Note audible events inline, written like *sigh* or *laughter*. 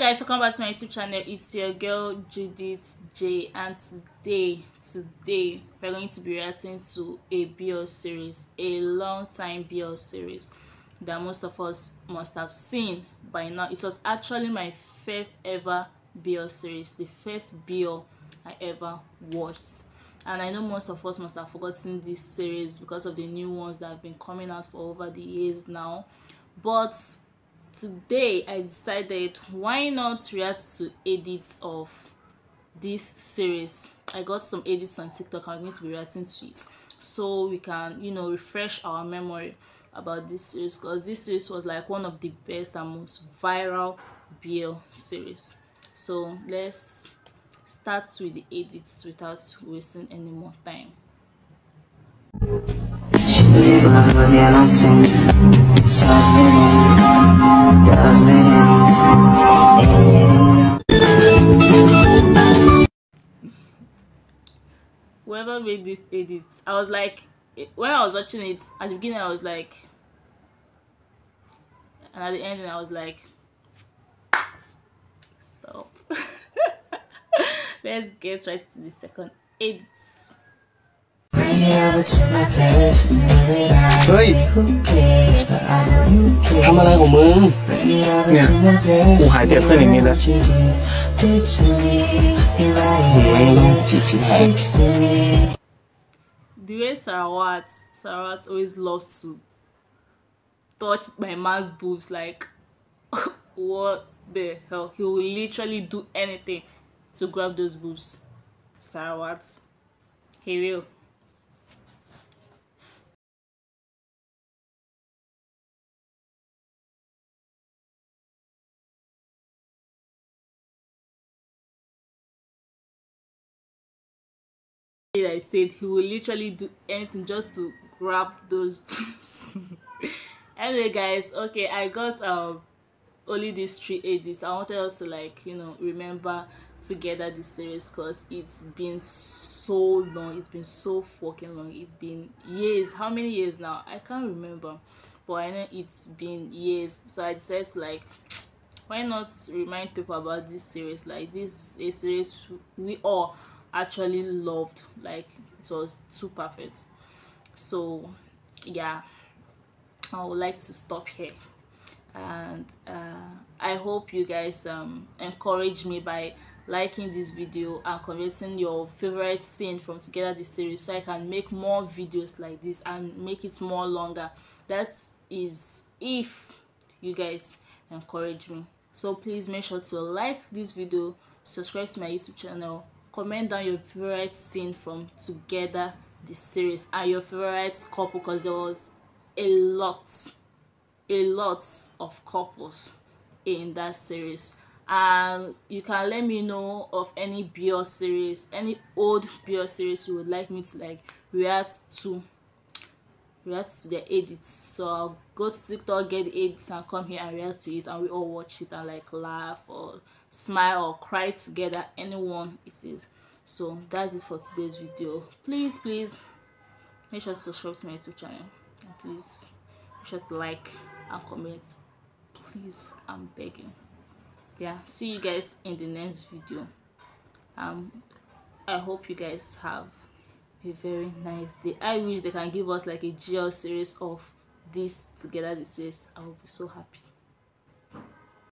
guys welcome back to my youtube channel. It's your girl judith j and today today we're going to be reacting to a bl series a long time bl series that most of us must have seen by now. It was actually my first ever bl series the first bl i ever watched. And i know most of us must have forgotten this series because of the new ones that have been coming out for over the years now. But today i decided why not react to edits of this series? I got some edits on tiktok i'm going to be reacting to it. So we can you know refresh our memory about this series because this series was like one of the best and most viral bl series. So let's start with the edits without wasting any more time whoever made this edit i was like eh, when i was watching it at the beginning i was like and at the end i was like stop. *laughs* Let's get right to the second edit เฮ้ยทำอะไรของมึง เนี่ยกูหายเจ็บขึ้นอย่างนี้เลย จีจีหาย the way Sarawat Sarawat always loves to touch my man's boobs like *laughs* what the hell he will literally do anything to grab those boobs Sarawat he will I said he will literally do anything just to grab those *laughs* anyway guys okay I got um only these three edits. I wanted us to like you know remember together this series because it's been so long. It's been so fucking long. It's been years. How many years now? I can't remember. But I know it's been years. So I decided to like *tsk* why not remind people about this series? Like this a series we all actually loved like it was too perfect. So yeah i would like to stop here. And uh, i hope you guys um encourage me by liking this video and commenting your favorite scene from together this series so i can make more videos like this and make it more longer. That is if you guys encourage me. So please make sure to like this video subscribe to my youtube channel comment down your favorite scene from together the series and your favorite couple because there was a lot a lot of couples in that series. And you can let me know of any BL series any old BL series you would like me to like react to react to their edits. So i'll go to tiktok get the edits and come here and react to it and we all watch it and like laugh or smile or cry together anyone it is. So that's it for today's video. Please please make sure to subscribe to my youtube channel. And please make sure to like and comment. Please i'm begging. Yeah see you guys in the next video. Um i hope you guys have a very nice day. I wish they can give us like a gl series of this together this series i will be so happy